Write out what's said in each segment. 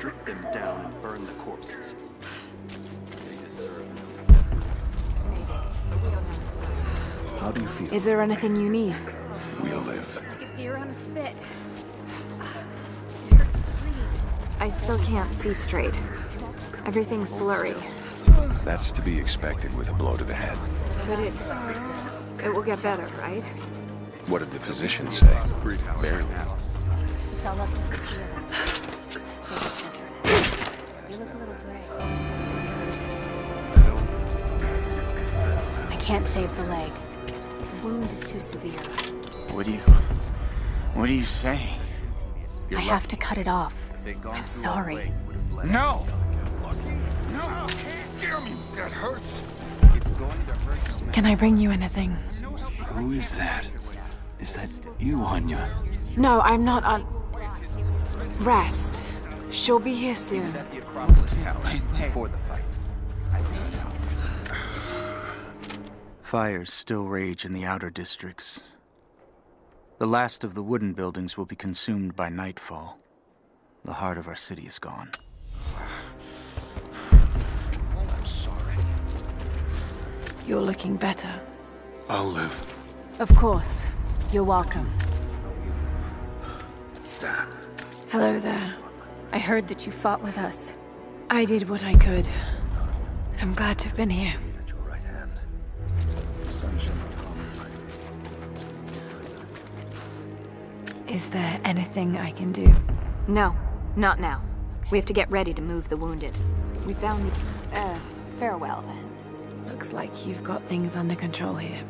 strip them down and burn the corpses. How do you feel? Is there anything you need? We'll live. Like a deer on a spit. I still can't see straight. Everything's blurry. That's to be expected with a blow to the head. But it... It will get better, right? What did the physician say? Barely. It's all up to You look a little gray. I can't save the leg. The wound is too severe. What do you... What are you saying? I have to cut it off. I'm sorry. No! No! Damn you! That hurts! Can I bring you anything? Who is that? Is that you, Anya? No, I'm not on... Rest. She'll be here soon. At the Acropolis Tower before the fight. Fires still rage in the outer districts. The last of the wooden buildings will be consumed by nightfall. The heart of our city is gone. Oh, I'm sorry. You're looking better. I'll live. Of course. You're welcome. Oh, Damn. Hello there. I heard that you fought with us. I did what I could. I'm glad to have been here. At your right hand. The sun shall not harm you. Is there anything I can do? No, not now. We have to get ready to move the wounded. We found the... Uh, farewell then. Looks like you've got things under control here.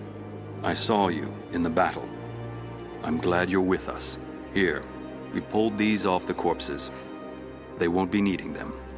I saw you in the battle. I'm glad you're with us. Here, we pulled these off the corpses. They won't be needing them.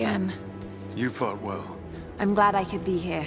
Again. You fought well. I'm glad I could be here.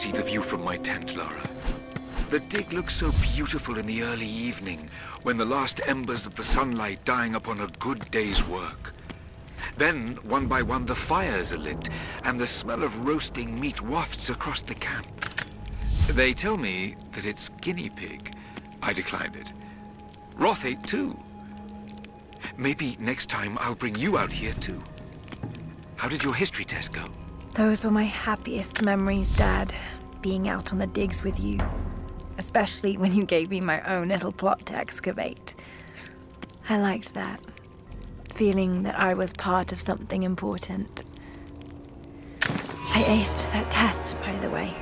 See the view from my tent, Lara. The dig looks so beautiful in the early evening, when the last embers of the sunlight dying upon a good day's work. Then, one by one, the fires are lit, and the smell of roasting meat wafts across the camp. They tell me that it's guinea pig. I declined it. Roth ate too. Maybe next time I'll bring you out here too. How did your history test go? Those were my happiest memories, Dad. Being out on the digs with you. especially when you gave me my own little plot to excavate. I liked that. Feeling that I was part of something important. I aced that test, by the way.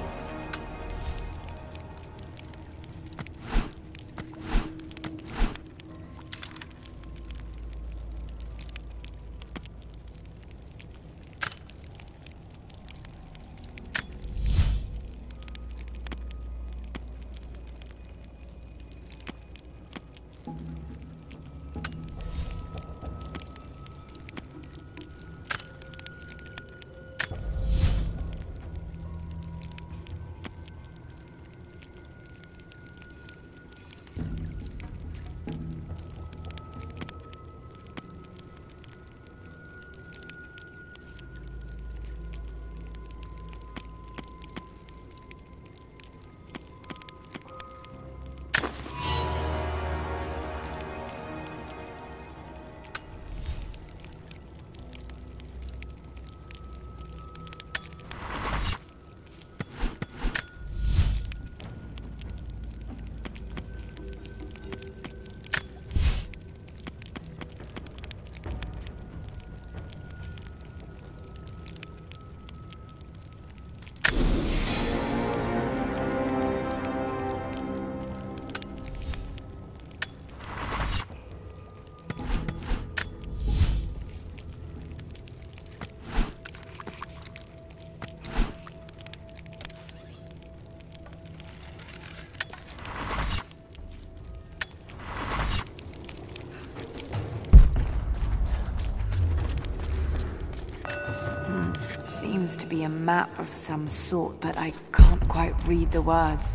Be a map of some sort, but I can't quite read the words.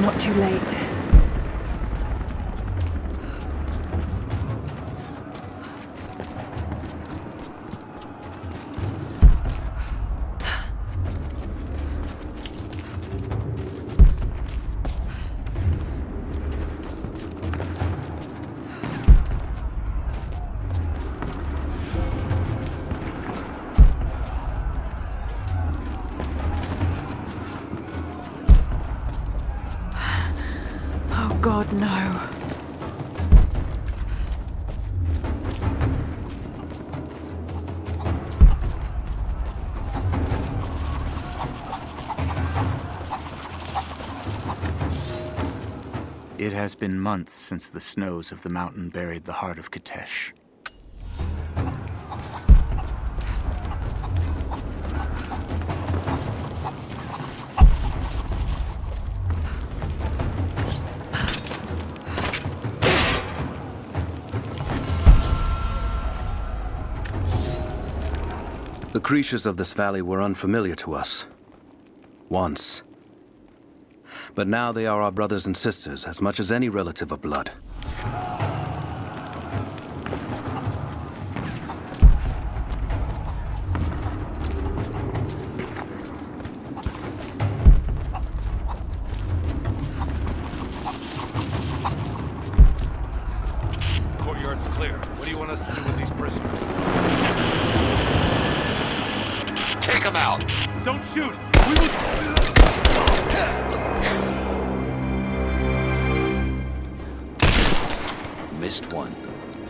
Not too late. God, no. It has been months since the snows of the mountain buried the heart of Kitezh. Creatures of this valley were unfamiliar to us. Once. But now they are our brothers and sisters as much as any relative of blood.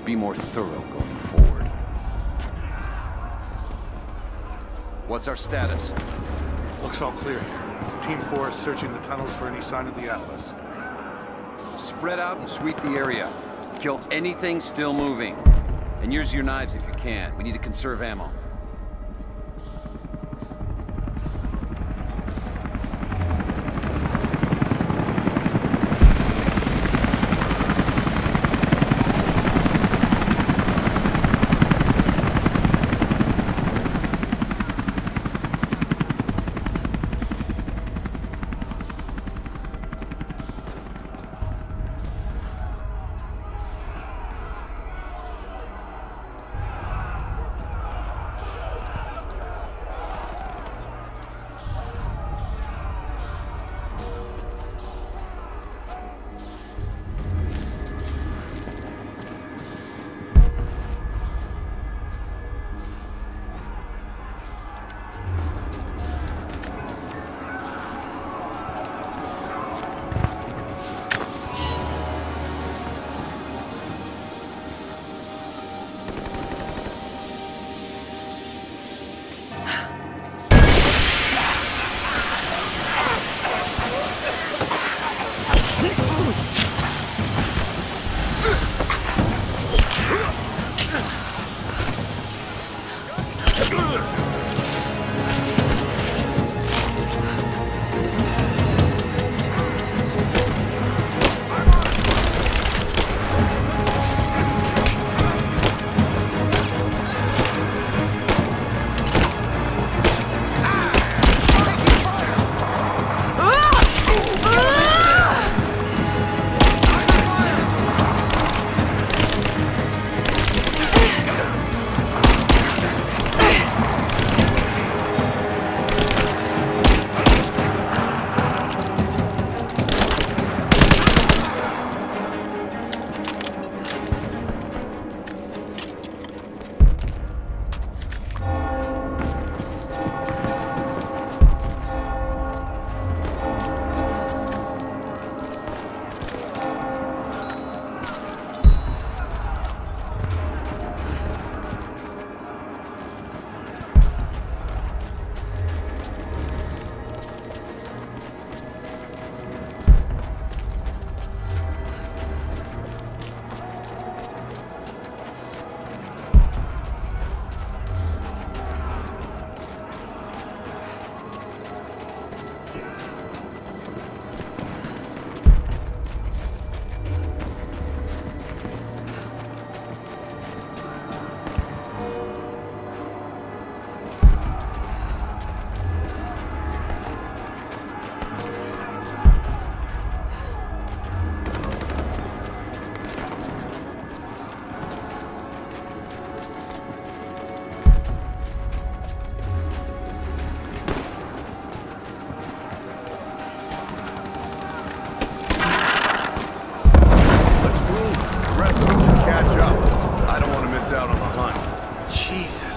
Be more thorough going forward. What's our status? Looks all clear here. Team 4 is searching the tunnels for any sign of the Atlas. Spread out and sweep the area. Kill anything still moving. And use your knives if you can. We need to conserve ammo.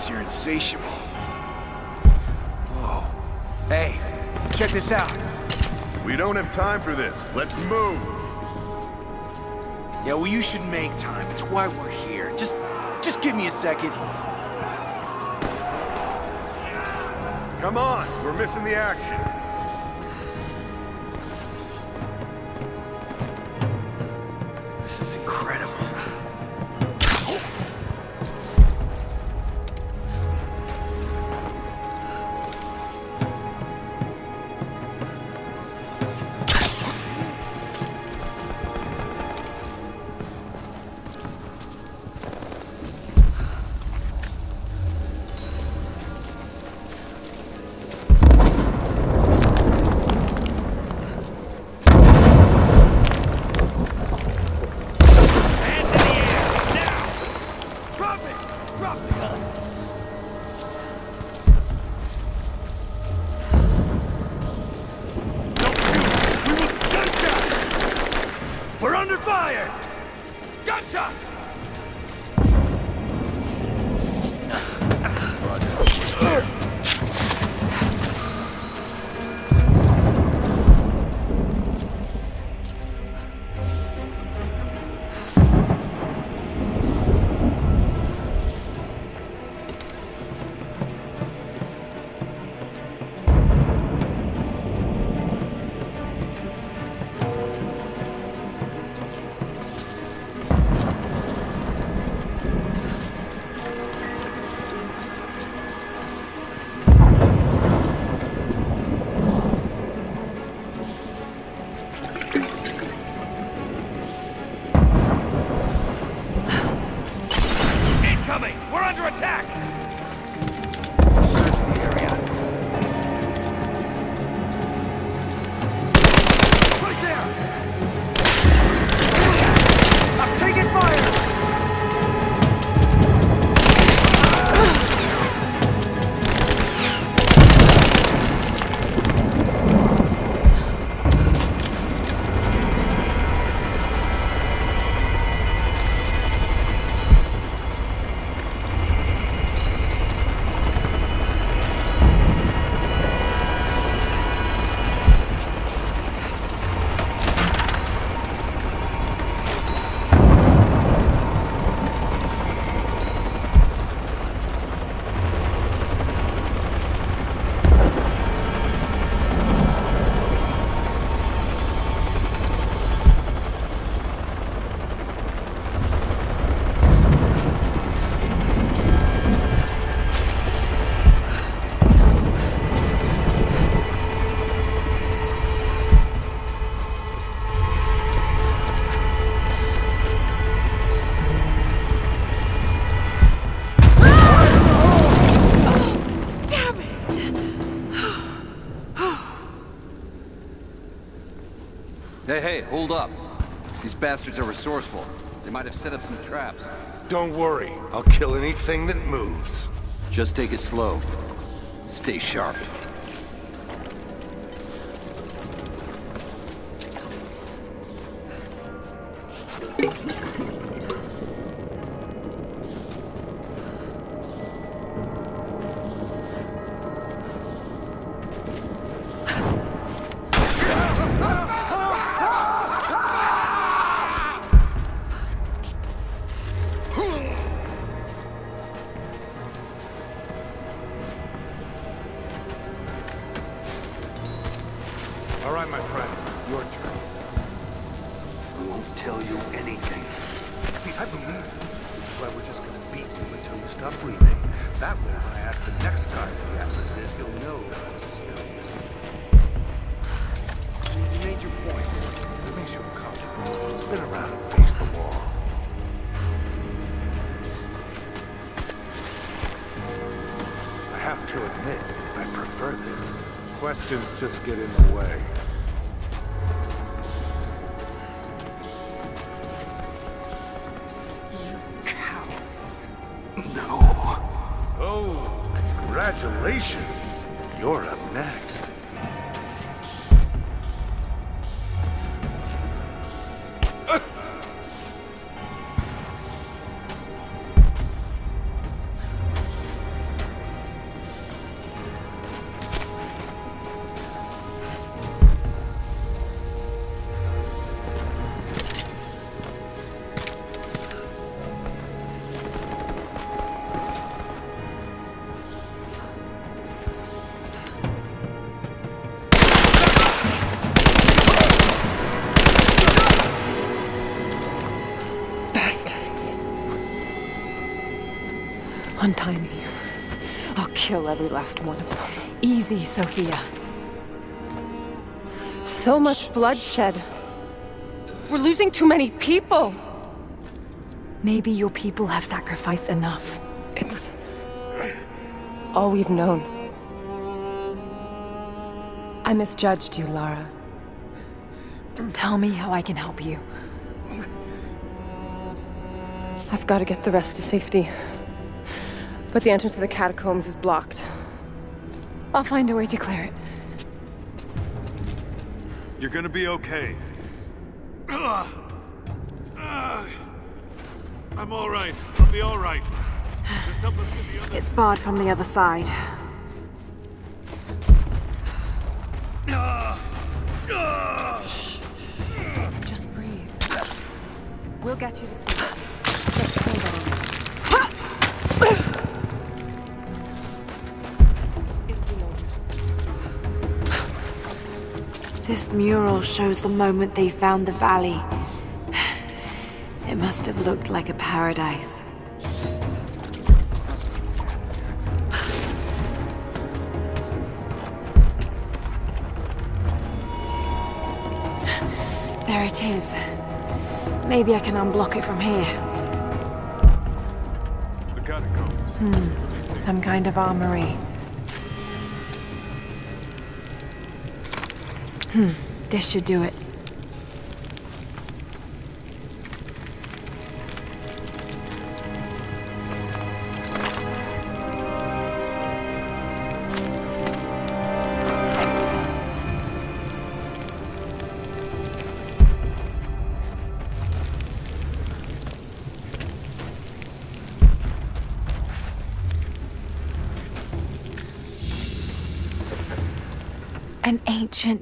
You're insatiable. Whoa. Hey, check this out. We don't have time for this. Let's move. Yeah, well, you should make time. It's why we're here. Just, just give me a second. Come on, we're missing the action. We're under fire! Gunshots! Bastards are resourceful. They might have set up some traps. Don't worry, I'll kill anything that moves. Just take it slow. Stay sharp. All right, my friend, your turn. I won't tell you anything. See, I believe is why we're just gonna beat you until you stop breathing. That way, when I ask the next guy who the Atlas is, he'll know that it's serious. You made your point. It makes you uncomfortable. Spin around and face the wall. I have to admit, this. Questions just get in the way. Untie me. I'll kill every last one of them. Easy, Sophia. So much bloodshed. We're losing too many people. Maybe your people have sacrificed enough. It's all we've known. I misjudged you, Lara. Tell me how I can help you. I've got to get the rest to safety. But the entrance to the catacombs is blocked. I'll find a way to clear it. You're gonna be okay. Ugh. Ugh. I'm all right. I'll be all right. Just help us get the other. It's barred from the other side. Just breathe. We'll get you to safety. This mural shows the moment they found the valley. It must have looked like a paradise. There it is. Maybe I can unblock it from here. The catacombs. Hmm. Some kind of armory. Hmm. This should do it.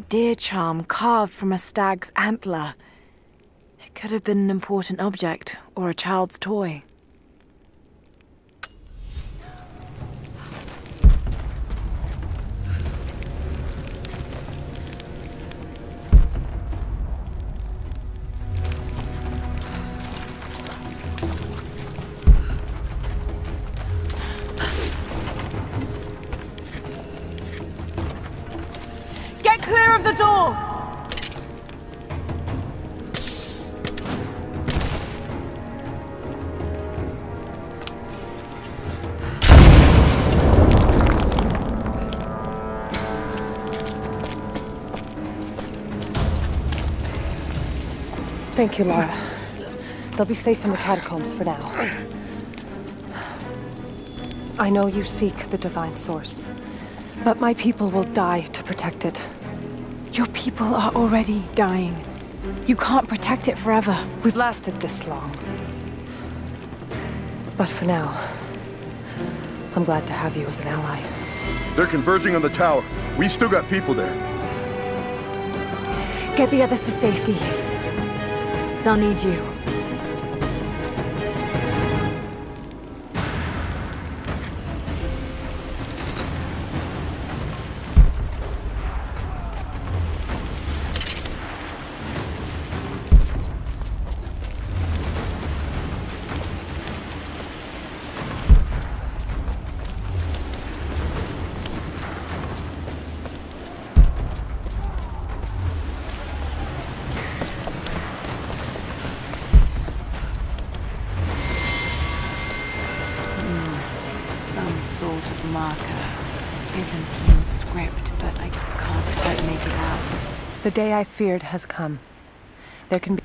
Deer charm carved from a stag's antler. It could have been an important object or a child's toy. Get clear of the door! Thank you, Lara. They'll be safe in the catacombs for now. I know you seek the divine source, but my people will die to protect it. Your people are already dying. You can't protect it forever. We've lasted this long. But for now, I'm glad to have you as an ally. They're converging on the tower. We still got people there. Get the others to safety. They'll need you. Marker. Script, but I can't quite make it out. The day I feared has come. There can be.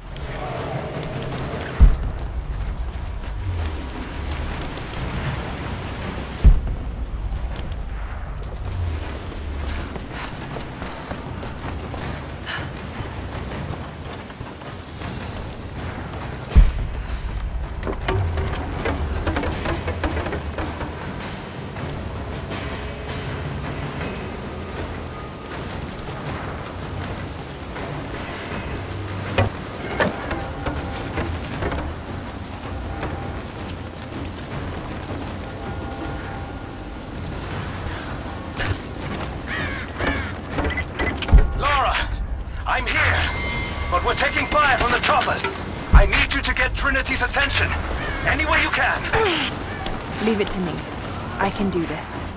Leave it to me. I can do this.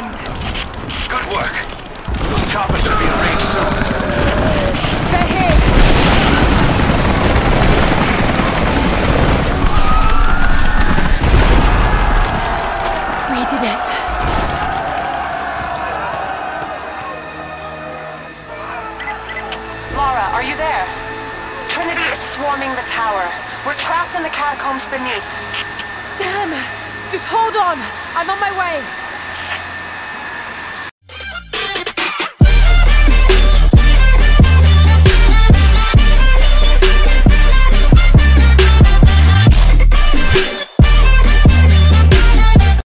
The